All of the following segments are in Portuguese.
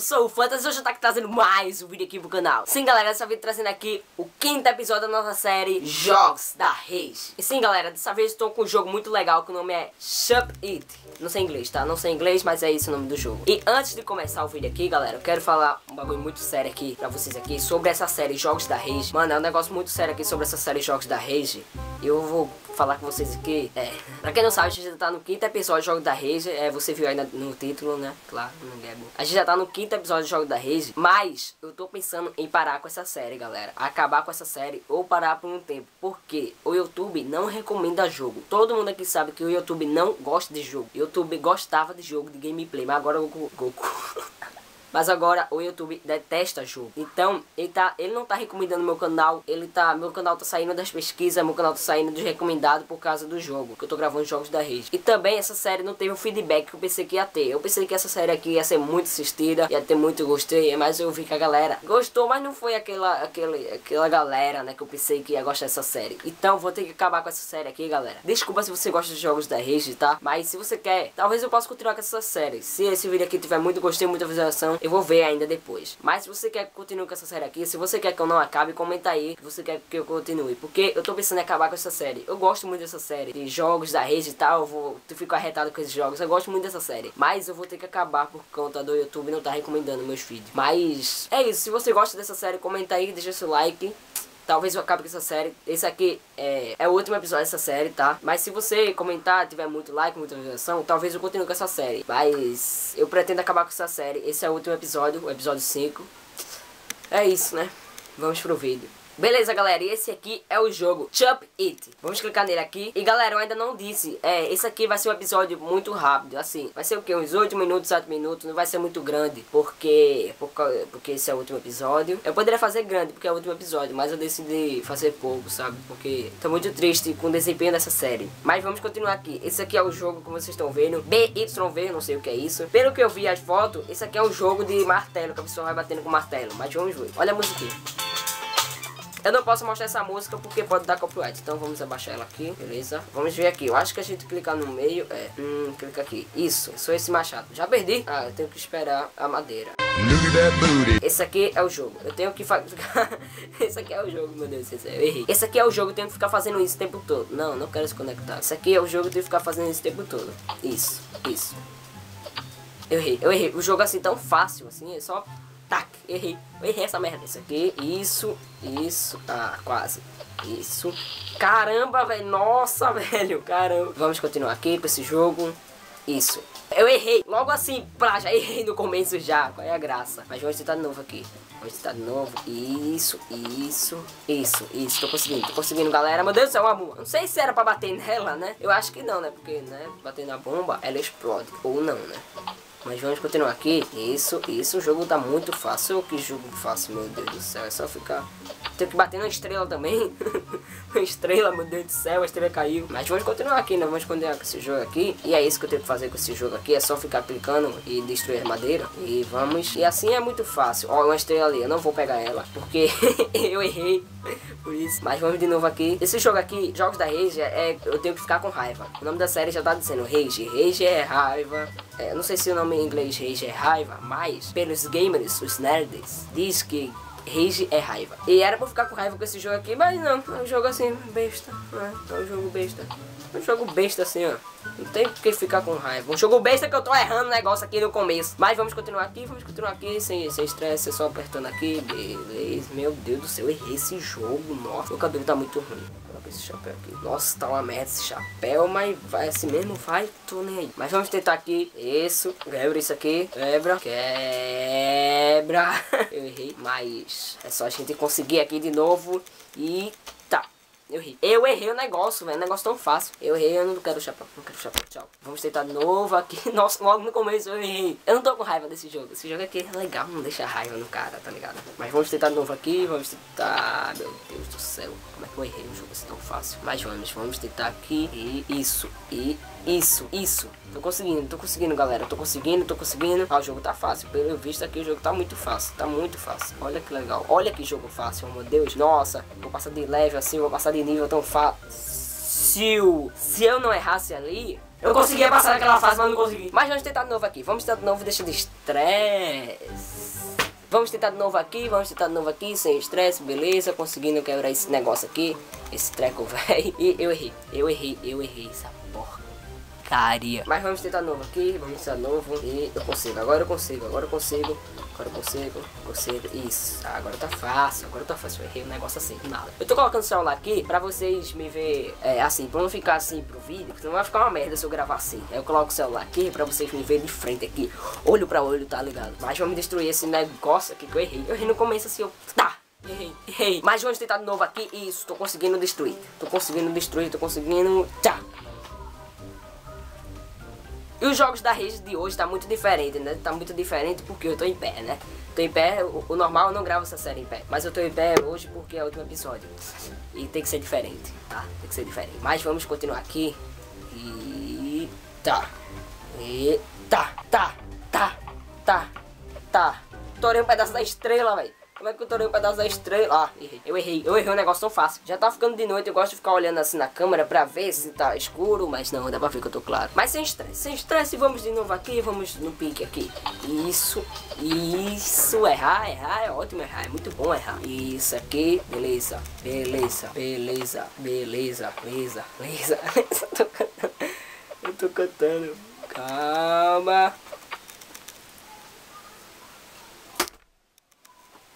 eu sou o Fantasy e hoje eu tô aqui trazendo mais um vídeo aqui pro canal. Sim, galera, dessa vez trazendo aqui o quinto episódio da nossa série Jogos da Rage. E sim, galera, dessa vez estou com um jogo muito legal que o nome é Shop It. Não sei inglês, tá? Não sei inglês, mas é esse o nome do jogo. E antes de começar o vídeo aqui, galera, eu quero falar um bagulho muito sério aqui pra vocês aqui sobre essa série Jogos da Rage. Mano, é um negócio muito sério aqui sobre essa série Jogos da Rage. Eu vou falar com vocês aqui. É, pra quem não sabe, a gente já tá no quinto episódio de Jogo da Rage. É, você viu aí no título, né? Claro, não é bom. A gente já tá no quinto episódio de Jogo da Rage. Mas eu tô pensando em parar com essa série, galera. Acabar com essa série ou parar por um tempo. Porque o YouTube não recomenda jogo. Todo mundo aqui sabe que o YouTube não gosta de jogo. O YouTube gostava de jogo, de gameplay. Mas agora o Goku. Mas agora o YouTube detesta jogo. Então, ele, tá, ele não tá recomendando meu canal. Ele tá. Meu canal tá saindo das pesquisas, meu canal tá saindo dos recomendados por causa do jogo. Que eu tô gravando jogos da rede. E também essa série não teve o feedback que eu pensei que ia ter. Eu pensei que essa série aqui ia ser muito assistida, ia ter muito gostei, mas eu vi que a galera gostou, mas não foi aquela, aquele, aquela galera, né, que eu pensei que ia gostar dessa série. Então vou ter que acabar com essa série aqui, galera. Desculpa se você gosta de jogos da rede, tá? Mas se você quer, talvez eu possa continuar com essa série. Se esse vídeo aqui tiver muito gostei, muita visualização, eu vou ver ainda depois. Mas se você quer que continue com essa série aqui, se você quer que eu não acabe, comenta aí que você quer que eu continue. Porque eu tô pensando em acabar com essa série. Eu gosto muito dessa série. De jogos da rede e tal, eu vou eu fico arretado com esses jogos. Eu gosto muito dessa série. Mas eu vou ter que acabar por conta do YouTube não tá recomendando meus vídeos. Mas é isso. Se você gosta dessa série, comenta aí, deixa seu like. Talvez eu acabe com essa série. Esse aqui é, é o último episódio dessa série, tá? Mas se você comentar, tiver muito like, muita visualização, talvez eu continue com essa série. Mas eu pretendo acabar com essa série. Esse é o último episódio, o episódio 5. É isso, né? Vamos pro vídeo. Beleza, galera, e esse aqui é o jogo Chop It. Vamos clicar nele aqui. E, galera, eu ainda não disse, é, esse aqui vai ser um episódio muito rápido, assim. Vai ser o quê? Uns 8 minutos, 7 minutos, não vai ser muito grande, porque, porque esse é o último episódio. Eu poderia fazer grande, porque é o último episódio, mas eu decidi fazer pouco, sabe? Porque tô muito triste com o desempenho dessa série. Mas vamos continuar aqui. Esse aqui é o jogo, como vocês estão vendo, BYV, não sei o que é isso. Pelo que eu vi as fotos, esse aqui é um jogo de martelo, que a pessoa vai batendo com martelo. Mas vamos ver. Olha a musiquinha. Eu não posso mostrar essa música porque pode dar copyright. Então vamos abaixar ela aqui, beleza? Vamos ver aqui. Eu acho que a gente clicar no meio. É, hum, clica aqui. Isso, sou esse machado. Já perdi? Ah, eu tenho que esperar a madeira. Esse aqui é o jogo. Eu tenho que fazer. esse aqui é o jogo, meu Deus do céu. Eu errei. Esse aqui é o jogo, eu tenho que ficar fazendo isso o tempo todo. Não, não quero se conectar. Esse aqui é o jogo, eu tenho que ficar fazendo isso o tempo todo. Isso, isso. Eu errei, eu errei. O jogo assim tão fácil, assim, é só Errei. Eu errei essa merda. Isso aqui, isso, isso. Ah, quase. Isso. Caramba, velho. Nossa, velho. Caramba. Vamos continuar aqui com esse jogo. Isso. Eu errei. Logo assim, pra, já errei no começo já. Qual é a graça? Mas vamos tentar de novo aqui. Vamos tentar de novo. Isso, isso, isso, isso. Tô conseguindo, tô conseguindo, galera. Meu Deus do céu, uma bomba. Não sei se era pra bater nela, né? Eu acho que não, né? Porque, né? Bater na bomba, ela explode. Ou não, né? Mas vamos continuar aqui. Isso, isso. O jogo tá muito fácil. Que jogo fácil, meu Deus do céu. É só ficar... Tem que bater na estrela também. uma estrela, meu Deus do céu. A estrela caiu. Mas vamos continuar aqui, né? Vamos continuar com esse jogo aqui. E é isso que eu tenho que fazer com esse jogo aqui. É só ficar clicando e destruir madeira. E vamos... E assim é muito fácil. Ó, uma estrela ali. Eu não vou pegar ela. Porque eu errei. Por isso. Mas vamos de novo aqui. Esse jogo aqui, Jogos da Rage, é... Eu tenho que ficar com raiva. O nome da série já tá dizendo Rage. Rage é raiva. É, não sei se o nome em inglês Rage é raiva, mas pelos gamers, os nerds, diz que Rage é raiva. E era pra ficar com raiva com esse jogo aqui, mas não, é um jogo assim, besta. Né? É um jogo besta. É um jogo besta assim, ó. Não tem que ficar com raiva. Um jogo besta que eu tô errando o negócio aqui no começo. Mas vamos continuar aqui, vamos continuar aqui sem, sem estresse, só apertando aqui. Beleza. Meu Deus do céu, eu errei esse jogo. Nossa, meu cabelo tá muito ruim esse chapéu aqui. Nossa, tá uma merda esse chapéu, mas vai assim mesmo, vai, tô nem aí. Mas vamos tentar aqui. Isso, quebra isso aqui. Quebra, quebra. Eu errei, mas é só a gente conseguir aqui de novo. E eu errei. Eu errei o negócio, velho. negócio tão fácil. Eu errei, eu não quero chapéu. Não quero chapéu. Tchau. Vamos tentar de novo aqui. Nossa, logo no começo eu errei. Eu não tô com raiva desse jogo. Esse jogo aqui é legal, não deixa raiva no cara, tá ligado? Mas vamos tentar de novo aqui. Vamos tentar. Meu Deus do céu. Como é que eu errei um jogo assim tão fácil? Mas vamos, vamos tentar aqui. E isso. E isso, isso. Tô conseguindo, tô conseguindo, galera. Tô conseguindo, tô conseguindo. Ah, o jogo tá fácil. Pelo visto aqui, o jogo tá muito fácil. Tá muito fácil. Olha que legal. Olha que jogo fácil, meu Deus. Nossa, vou passar de leve assim, vou passar de nível tão fácil. Se eu não errasse ali, Eu conseguia passar naquela fase, mas não consegui. Mas vamos tentar de novo aqui. Vamos tentar de novo, deixa de estresse. Vamos tentar de novo aqui, vamos tentar de novo aqui, sem estresse, beleza. Conseguindo quebrar esse negócio aqui. Esse treco, velho. E eu errei, eu errei, eu errei essa porcaria. Mas vamos tentar de novo aqui, vamos tentar de novo. E eu consigo, agora eu consigo, agora eu consigo. Agora eu consigo, consigo. Isso, agora tá fácil, agora tá fácil. Eu errei um negócio assim, nada. Eu tô colocando o celular aqui pra vocês me ver, é, assim, pra não ficar assim pro vídeo, porque não vai ficar uma merda se eu gravar assim. Eu coloco o celular aqui pra vocês me verem de frente aqui, olho pra olho, tá ligado? Mas vamos destruir esse negócio aqui que eu errei. Eu errei no começo assim, eu... Tá! Errei, errei. Mas vamos tentar de novo aqui. Isso, tô conseguindo destruir. Tô conseguindo destruir, tô conseguindo. Tá. Os jogos da rede de hoje tá muito diferente, né? Tá muito diferente porque eu tô em pé, né? Tô em pé, o, o normal eu não gravo essa série em pé. Mas eu tô em pé hoje porque é o último episódio. E tem que ser diferente, tá? Tem que ser diferente. Mas vamos continuar aqui. E... Tá. E... Tá, tá, tá, tá, tá. Torei um pedaço da estrela, velho. Como é que eu torei um pedaço da estrela? Ah, errei. Eu errei. Eu errei um negócio tão fácil. Já tá ficando de noite. Eu gosto de ficar olhando assim na câmera pra ver se tá escuro. Mas não, dá pra ver que eu tô claro. Mas sem estresse. Sem estresse. Vamos de novo aqui. Vamos no pique aqui. Isso. Isso. Errar, errar. É ótimo errar. É muito bom errar. Isso aqui. Beleza. Beleza. Beleza. Beleza. Beleza. Beleza. eu tô cantando. Eu tô cantando. Calma.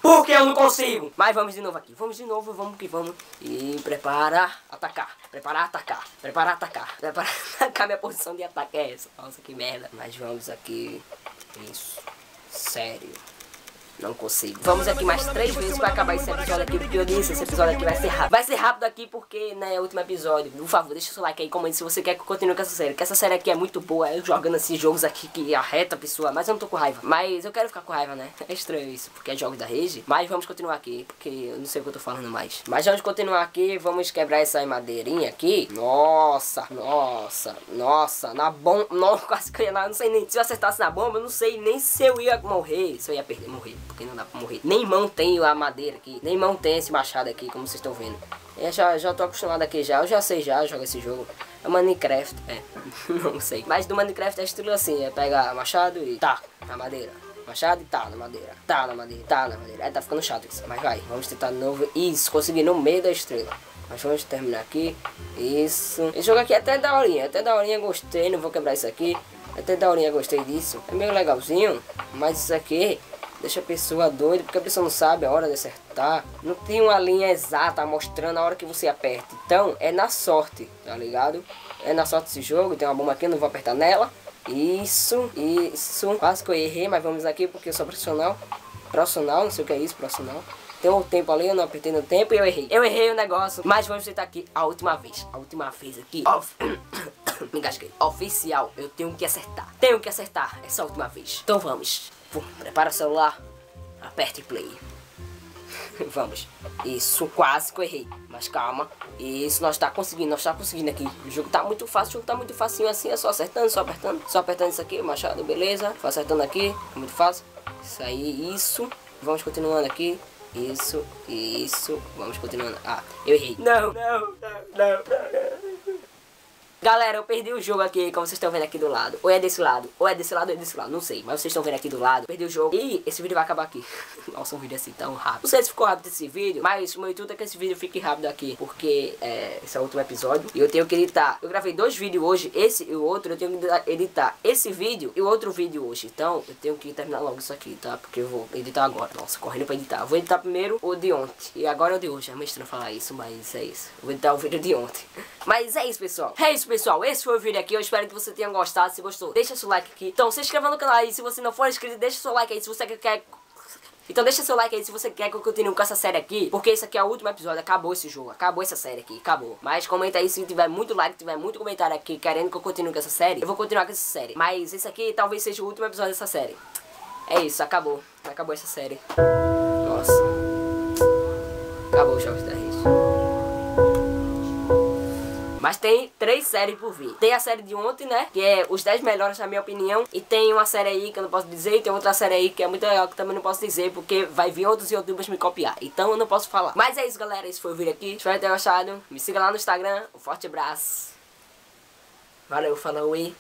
Porque eu não consigo. Mas vamos de novo aqui. Vamos de novo, vamos que vamos. E prepara, atacar. Preparar, atacar. Preparar, atacar. Preparar, atacar. Minha posição de ataque é essa. Nossa, que merda. Mas vamos aqui. Isso. Sério. Não consigo. Vamos aqui mais três vezes pra acabar esse episódio aqui, porque eu disse, esse episódio aqui vai ser rápido. Vai ser rápido aqui porque, né, é o último episódio. Por favor, deixa o seu like aí, comente se você quer que eu continue com essa série. Que essa série aqui é muito boa, eu jogando esses jogos aqui que arreta a pessoa. Mas eu não tô com raiva. Mas eu quero ficar com raiva, né? É estranho isso, porque é jogos da rede. Mas vamos continuar aqui, porque eu não sei o que eu tô falando mais. Mas vamos continuar aqui, vamos quebrar essa madeirinha aqui. Nossa, nossa, nossa, na bomba. Nossa, quase que eu ia, não sei nem se eu acertasse na bomba, eu não sei nem se eu ia morrer. Se eu ia perder, morrer porque não dá pra morrer. Nem mão tem a madeira aqui, nem mão tem esse machado aqui, como vocês estão vendo. Eu já, já tô acostumado aqui já, eu já sei já jogar esse jogo. É Minecraft, é, não sei. Mas do Minecraft é estilo assim, é pegar machado e tá na madeira. Machado e tá na madeira, tá na madeira, tá na madeira. É, tá ficando chato isso, mas vai, vamos tentar de novo. Isso, consegui no meio da estrela. Mas vamos terminar aqui. Isso. Esse jogo aqui é até daorinha, até daorinha, gostei. Não vou quebrar isso aqui. Até daorinha, gostei disso. É meio legalzinho, mas isso aqui deixa a pessoa doida, porque a pessoa não sabe a hora de acertar. Não tem uma linha exata mostrando a hora que você aperta. Então, é na sorte, tá ligado? É na sorte esse jogo, tem uma bomba aqui, não vou apertar nela. Isso, isso. Quase que eu errei, mas vamos aqui porque eu sou profissional. Profissional, não sei o que é isso, profissional. Tem um tempo ali, eu não apertei no tempo e eu errei. Eu errei o negócio, mas vamos tentar aqui a última vez. A última vez aqui. Off. Me engasguei. Oficial, eu tenho que acertar. Tenho que acertar essa última vez. Então vamos. Prepara o celular, aperte play. Vamos. Isso, quase que eu errei. Mas calma. Isso, nós tá conseguindo, nós tá conseguindo aqui. O jogo tá muito fácil, o jogo tá muito facinho assim. É só acertando, só apertando. Só apertando isso aqui, machado, beleza. Só acertando aqui, é muito fácil. Isso aí, isso. Vamos continuando aqui. Isso, isso. Vamos continuando. Ah, eu errei. Não, não, não, não, não. Galera, eu perdi o jogo aqui, como vocês estão vendo aqui do lado. Ou é desse lado, ou é desse lado, ou é desse lado, não sei. Mas vocês estão vendo aqui do lado, perdi o jogo. E esse vídeo vai acabar aqui. Nossa, um vídeo assim tão rápido. Não sei se ficou rápido esse vídeo, mas o meu intuito é que esse vídeo fique rápido aqui. Porque é, esse é o último episódio. E eu tenho que editar. Eu gravei dois vídeos hoje, esse e o outro. Eu tenho que editar esse vídeo e o outro vídeo hoje. Então, eu tenho que terminar logo isso aqui, tá? Porque eu vou editar agora. Nossa, correndo pra editar. Eu vou editar primeiro o de ontem. E agora é o de hoje. É meio estranho falar isso, mas é isso. Eu vou editar o vídeo de ontem. Mas é isso, pessoal. É isso, pessoal. Esse foi o vídeo aqui. Eu espero que você tenha gostado. Se gostou, deixa seu like aqui. Então, se inscreva no canal aí. Se você não for inscrito, deixa seu like aí. Se você quer... Então deixa seu like aí se você quer que eu continue com essa série aqui Porque esse aqui é o último episódio, acabou esse jogo Acabou essa série aqui, acabou Mas comenta aí se tiver muito like, tiver muito comentário aqui Querendo que eu continue com essa série Eu vou continuar com essa série Mas esse aqui talvez seja o último episódio dessa série É isso, acabou Acabou essa série Nossa Acabou os jogos da rede mas tem três séries por vir. Tem a série de ontem, né? Que é os 10 melhores, na minha opinião. E tem uma série aí que eu não posso dizer. E tem outra série aí que é muito legal que também não posso dizer. Porque vai vir outros youtubers me copiar. Então eu não posso falar. Mas é isso, galera. Esse foi o vídeo aqui. Espero ter gostado. Me siga lá no Instagram. Um forte abraço. Valeu, falou e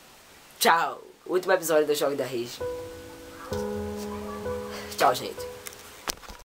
tchau. Último episódio do Jogo da Rage. Tchau, gente.